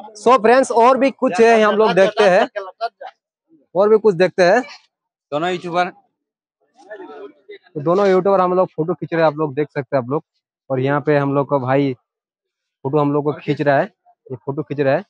So friends और भी कुछ है हम लोग देखते हैं। और भी कुछ देखते हैं। दोनों यूट्यूबर दोनों यूट्यूबर हम लोग फ़ोटो खींच रहे हैं आप लोग देख सकते हैं आप लोग। और यहाँ पे हम लोग का भाई फ़ोटो हम लोग को खींच रहा है ये फ़ोटो खींच रहा है।